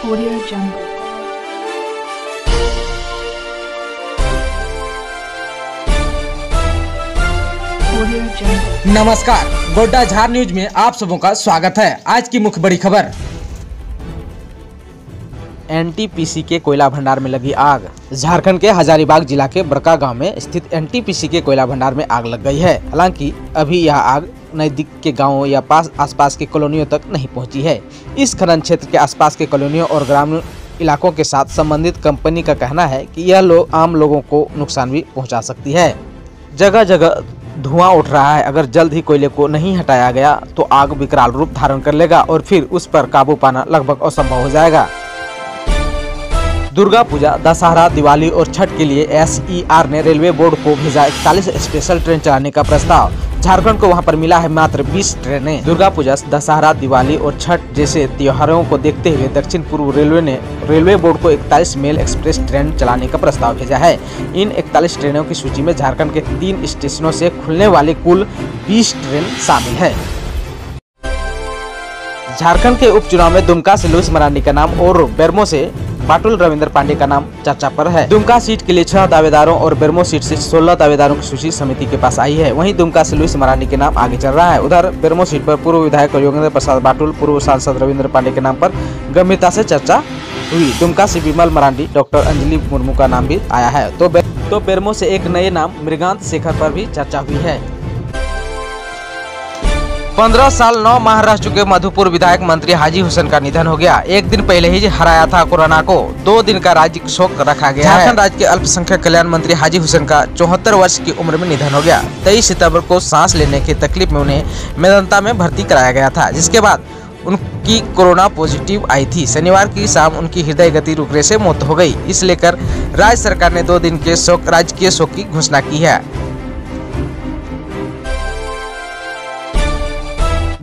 Audio Jungle. नमस्कार, गोड्डा झार news में आप सबों का स्वागत है। आज की मुख्य बड़ी खबर। एनटीपीसी के कोयला भंडार में लगी आग। झारखंड के हजारीबाग जिला के बड़का गाँव में स्थित एनटीपीसी के कोयला भंडार में आग लग गई है। हालाँकि, अभी यह आग नज़दीक के गाँवों या पास, आसपास के कॉलोनियों तक नहीं पहुँची है। इस खनन क्षेत्र के आसपास के कॉलोनियों और ग्रामीण इलाकों के साथ संबंधित कंपनी का कहना है कि यह लोग आम लोगों को नुकसान भी पहुँचा सकती है। जगह जगह धुआँ उठ रहा है। अगर जल्द ही कोयले को नहीं हटाया गया तो आग विकराल रूप धारण कर लेगा और फिर उस पर काबू पाना लगभग असंभव हो जाएगा। दुर्गा पूजा, दशहरा, दिवाली और छठ के लिए एसईआर ने रेलवे बोर्ड को भेजा इकतालीस स्पेशल ट्रेन चलाने का प्रस्ताव। झारखंड को वहाँ पर मिला है मात्र 20 ट्रेनें। दुर्गा पूजा, दशहरा, दिवाली और छठ जैसे त्योहारों को देखते हुए दक्षिण पूर्व रेलवे ने रेलवे बोर्ड को 41 मेल एक्सप्रेस ट्रेन चलाने का प्रस्ताव भेजा है। इन 41 ट्रेनों की सूची में झारखंड के तीन स्टेशनों से खुलने वाली कुल 20 ट्रेन शामिल है। झारखंड के उपचुनाव में दुमका से लुइस मरांडी का नाम और बेरमो से बाटुल रविंद्र पांडे का नाम चर्चा पर है। दुमका सीट के लिए छह दावेदारों और बेरमो सीट से 16 दावेदारों की सूची समिति के पास आई है। वहीं दुमका से लुइस मरांडी के नाम आगे चल रहा है। उधर बेरमो सीट पर पूर्व विधायक योगेंद्र प्रसाद बाटुल पूर्व सांसद रविंद्र पांडे के नाम पर गंभीरता से चर्चा हुई। दुमका से विमल मरांडी, डॉक्टर अंजलि मुर्मू का नाम भी आया है। तो तो बेरमो से एक नए नाम मृगांत शेखर पर भी चर्चा हुई है। पंद्रह साल नौ माह रह चुके मधुपुर विधायक मंत्री हाजी हुसैन का निधन हो गया। एक दिन पहले ही हराया था कोरोना को। दो दिन का राज्य शोक रखा गया झारखंड राज्य के अल्पसंख्यक कल्याण मंत्री हाजी हुसैन का चौहत्तर वर्ष की उम्र में निधन हो गया। तेईस सितंबर को सांस लेने की तकलीफ़ में उन्हें मेदंता में भर्ती कराया गया था, जिसके बाद उनकी कोरोना पॉजिटिव आई थी। शनिवार की शाम उनकी हृदय गति रुकने से मौत हो गई। इस लेकर राज्य सरकार ने दो दिन के शोक, राजकीय शोक की घोषणा की है।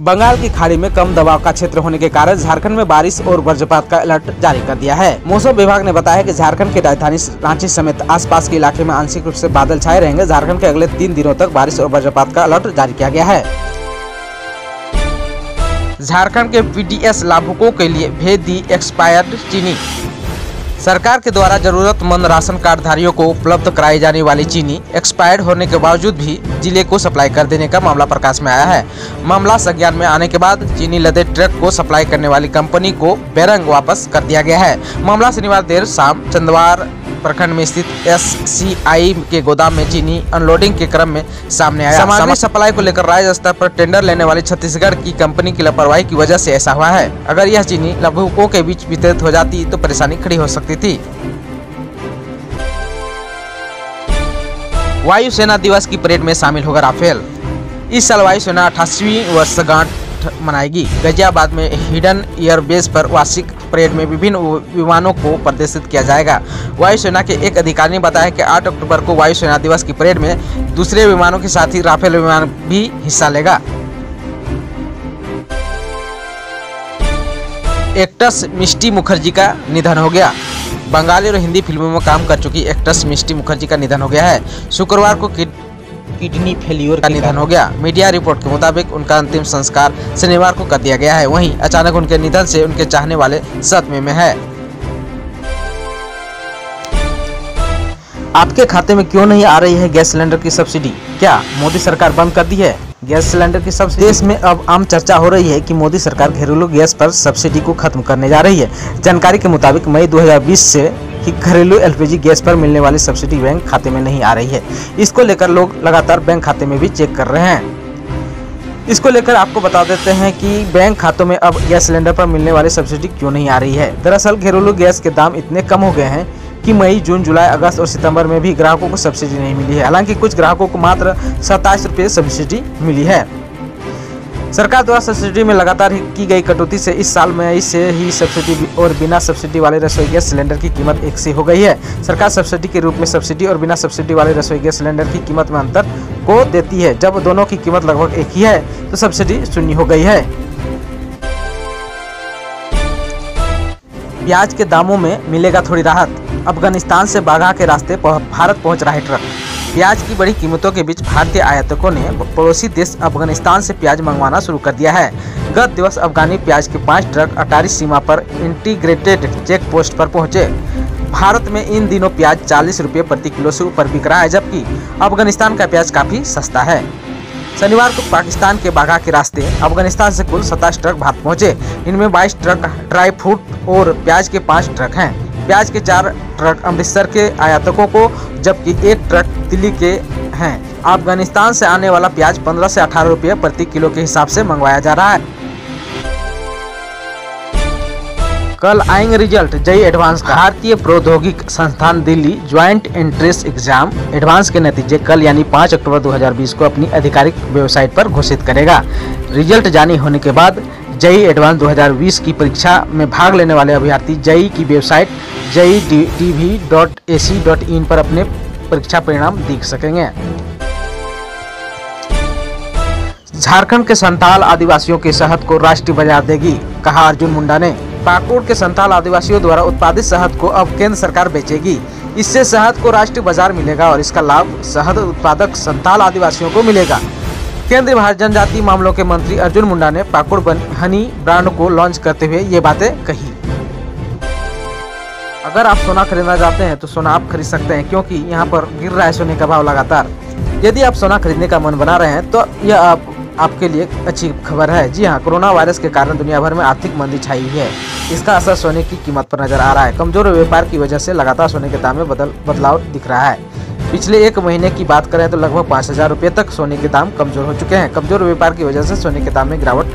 बंगाल की खाड़ी में कम दबाव का क्षेत्र होने के कारण झारखंड में बारिश और वज्रपात का अलर्ट जारी कर दिया है। मौसम विभाग ने बताया कि झारखंड की राजधानी रांची समेत आसपास के इलाके में आंशिक रूप से बादल छाए रहेंगे। झारखंड के अगले तीन दिनों तक बारिश और वज्रपात का अलर्ट जारी किया गया है। झारखंड के पीडीएस लाभुकों के लिए भेज दी एक्सपायर्ड चीनी। सरकार के द्वारा जरूरतमंद राशन कार्ड धारियों को उपलब्ध कराई जाने वाली चीनी एक्सपायर्ड होने के बावजूद भी ज़िले को सप्लाई कर देने का मामला प्रकाश में आया है। मामला संज्ञान में आने के बाद चीनी लदे ट्रक को सप्लाई करने वाली कंपनी को बेरंग वापस कर दिया गया है। मामला शनिवार देर शाम चंदवार प्रखंड में स्थित एससीआई के गोदाम में चीनी अनलोडिंग के क्रम में सामने आया। सामग्री सप्लाई को लेकर राज्य स्तर पर टेंडर लेने वाली छत्तीसगढ़ की कंपनी की लापरवाही की वजह से ऐसा हुआ है। अगर यह चीनी लाभुकों के बीच वितरित हो जाती तो परेशानी खड़ी हो सकती थी। वायुसेना दिवस की परेड में शामिल होगा राफेल। इस साल वायुसेना अठासीवी वर्षगांठ मनाएगी। गाजियाबाद में हिडन एयरबेस पर वार्षिक परेड में विभिन्न विमानों को प्रदर्शित किया जाएगा। वायुसेना के एक अधिकारी ने बताया कि 8 अक्टूबर को वायुसेना दिवस की परेड में दूसरे विमानों के साथ ही राफेल विमान भी हिस्सा लेगा। एक्ट्रेस मिष्टी मुखर्जी का निधन हो गया। बंगाली और हिंदी फ़िल्मों में काम कर चुकी एक्ट्रेस मिष्टी मुखर्जी का निधन हो गया है। शुक्रवार को किडनी फेलियर का निधन हो गया। मीडिया रिपोर्ट के मुताबिक उनका अंतिम संस्कार शनिवार को कर दिया गया है। वहीं अचानक उनके निधन से उनके चाहने वाले सदमे में है। आपके खाते में क्यों नहीं आ रही है गैस सिलेंडर की सब्सिडी? क्या मोदी सरकार बंद कर दी है? गैस सिलेंडर की सब्सिडी। देश में अब आम चर्चा हो रही है कि मोदी सरकार घरेलू गैस पर सब्सिडी को खत्म करने जा रही है। जानकारी के मुताबिक मई 2020 से ही घरेलू एलपीजी गैस पर मिलने वाली सब्सिडी बैंक खाते में नहीं आ रही है। इसको लेकर लोग लगातार बैंक खाते में भी चेक कर रहे हैं। इसको लेकर आपको बता देते हैं कि बैंक खातों में अब गैस सिलेंडर पर मिलने वाली सब्सिडी क्यों नहीं आ रही है। दरअसल घरेलू गैस के दाम इतने कम हो गए हैं कि मई, जून, जुलाई, अगस्त और सितंबर में भी ग्राहकों को सब्सिडी नहीं मिली है। हालाँकि कुछ ग्राहकों को मात्र सत्ताईस रुपये सब्सिडी मिली है। सरकार द्वारा सब्सिडी में लगातार की गई कटौती से इस साल मई से ही सब्सिडी और बिना सब्सिडी वाले रसोई गैस सिलेंडर की कीमत एक सी हो गई है। सरकार सब्सिडी के रूप में सब्सिडी और बिना सब्सिडी वाले रसोई गैस सिलेंडर की कीमत में अंतर को देती है। जब दोनों की कीमत लगभग एक ही है तो सब्सिडी शून्य हो गई है। प्याज के दामों में मिलेगा थोड़ी राहत। अफ़गानिस्तान से बाघा के रास्ते भारत पहुँच रहा है ट्रक। प्याज की बड़ी कीमतों के बीच भारतीय आयातकों ने पड़ोसी देश अफ़गानिस्तान से प्याज मंगवाना शुरू कर दिया है। गत दिवस अफगानी प्याज के पाँच ट्रक अटारी सीमा पर इंटीग्रेटेड चेक पोस्ट पर पहुँचे। भारत में इन दिनों प्याज 40 रुपए प्रति किलो से ऊपर बिक रहा है, जबकि अफ़गानिस्तान का प्याज काफ़ी सस्ता है। शनिवार को पाकिस्तान के बाघा के रास्ते अफ़गानिस्तान से कुल सताईस ट्रक भारत पहुँचे। इनमें 22 ट्रक ड्राई फ्रूट और प्याज के पाँच ट्रक हैं। प्याज के चार ट्रक अमृतसर के आयातकों को, जबकि एक ट्रक दिल्ली के हैं। अफ़गानिस्तान से आने वाला प्याज 15 से 18 रुपये प्रति किलो के हिसाब से मंगवाया जा रहा है। कल आएँगे रिज़ल्ट जई एडवांस भारतीय प्रौद्योगिक संस्थान Delhi joint entrance exam advance के नतीजे कल यानी 5 अक्टूबर 2020 को अपनी आधिकारिक वेबसाइट पर घोषित करेगा। रिज़ल्ट जारी होने के बाद जई एडवांस 2020 की परीक्षा में भाग लेने वाले अभ्यर्थी जई की website JEE TV dot A C dot in पर अपने परीक्षा परिणाम देख सकेंगे। झारखंड के संताल आदिवासियों के शहद को राष्ट्रीय बाज़ार देगी, कहा अर्जुन मुंडा ने। पाकुड़ के संताल आदिवासियों द्वारा उत्पादित शहद को अब केंद्र सरकार बेचेगी। इससे शहद को राष्ट्रीय बाज़ार मिलेगा और इसका लाभ शहद उत्पादक संताल आदिवासियों को मिलेगा। केंद्रीय भारत जनजाति मामलों के मंत्री अर्जुन मुंडा ने पाकुड़ बन हनी ब्रांड को लॉन्च करते हुए ये बातें कही। अगर आप सोना खरीदना चाहते हैं तो सोना आप खरीद सकते हैं, क्योंकि यहाँ पर गिर रहा है सोने का भाव लगातार। यदि आप सोना खरीदने का मन बना रहे हैं तो यह आप, आपके लिए अच्छी खबर है। जी हाँ कोरोना वायरस के कारण दुनिया भर में आर्थिक मंदी छाई है। इसका असर सोने की कीमत पर नज़र आ रहा है। कमज़ोर व्यापार की वजह से लगातार सोने के दाम में बदल, बदलाव दिख रहा है। पिछले एक महीने की बात करें तो लगभग पाँच हज़ार रुपये तक सोने के दाम कमज़ोर हो चुके हैं। कमज़ोर व्यापार की वजह से सोने के दाम में गिरावट।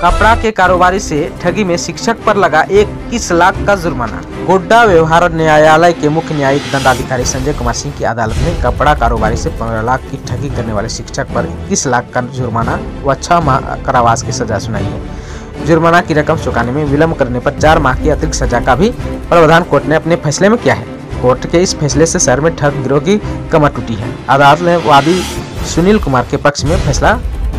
कपड़ा के कारोबारी से ठगी में शिक्षक पर लगा इक्कीस लाख का जुर्माना। गोड्डा व्यवहार न्यायालय के मुख्य न्यायिक दंडाधिकारी संजय कुमार सिंह की अदालत ने कपड़ा कारोबारी से पंद्रह लाख की ठगी करने वाले शिक्षक पर इक्कीस लाख का जुर्माना व छह माह कारावास की सजा सुनाई है। जुर्माना की रकम चुकाने में विलम्ब करने पर चार माह की अतिरिक्त सजा का भी प्रावधान कोर्ट ने अपने फैसले में किया है। कोर्ट के इस फैसले से शहर में ठग गिरोह की कमर टूटी है। अदालत ने वादी सुनील कुमार के पक्ष में फैसला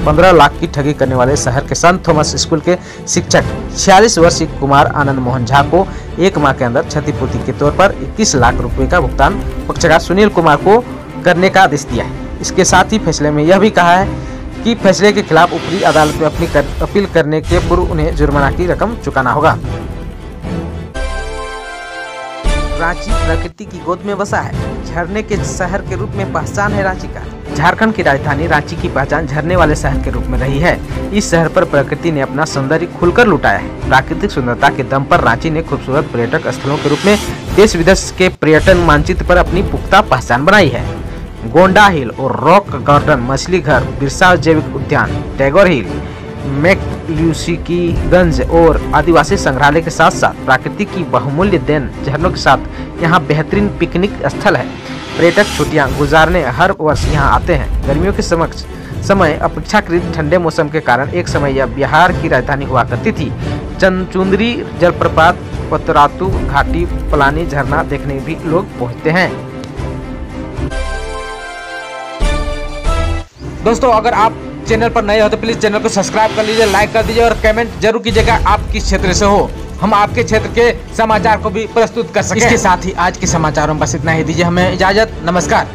पंद्रह लाख की ठगी करने वाले शहर के संत थॉमस स्कूल के शिक्षक छियालीस वर्षीय कुमार आनंद मोहन झा को एक माह के अंदर क्षतिपूर्ति के तौर पर 21 लाख रुपए का भुगतान पक्षकार सुनील कुमार को करने का आदेश दिया है। इसके साथ ही फैसले में यह भी कहा है कि फैसले के खिलाफ ऊपरी अदालत में अपनी कर, अपील करने के पूर्व उन्हें जुर्माना की रकम चुकाना होगा। रांची प्रकृति की गोद में बसा है। झरने के शहर के रूप में पहचान है रांची का। झारखंड की राजधानी रांची की पहचान झरने वाले शहर के रूप में रही है। इस शहर पर प्रकृति ने अपना सौंदर्य खुलकर लुटाया है। प्राकृतिक सुंदरता के दम पर रांची ने खूबसूरत पर्यटक स्थलों के रूप में देश विदेश के पर्यटन मानचित्र पर अपनी पुख्ता पहचान बनाई है। गोंडा हिल और रॉक गार्डन मछली घर बिरसा जैविक उद्यान, टैगोर हिल मैकल्यूसिकीगंज और आदिवासी संग्रहालय के साथ साथ प्रकृति की बहुमूल्य देन झरनों के साथ यहाँ बेहतरीन पिकनिक स्थल है। पर्यटक छुट्टियाँ गुजारने हर वर्ष यहाँ आते हैं। गर्मियों के समक्ष समय अपेक्षाकृत ठंडे मौसम के कारण एक समय यह बिहार की राजधानी हुआ करती थी। चंचुंदरी, जलप्रपात, पतरातु, घाटी, पलानी झरना देखने भी लोग पहुँचते हैं। दोस्तों, अगर आप चैनल पर नए हो तो प्लीज़ चैनल को सब्सक्राइब कर लीजिए लाइक कर दीजिए और कमेंट ज़रूर कीजिएगा आप किस क्षेत्र से हो। हम आपके क्षेत्र के समाचार को भी प्रस्तुत कर सकें। इसके साथ ही आज के समाचारों में बस इतना ही। दीजिए हमें इजाज़त। नमस्कार।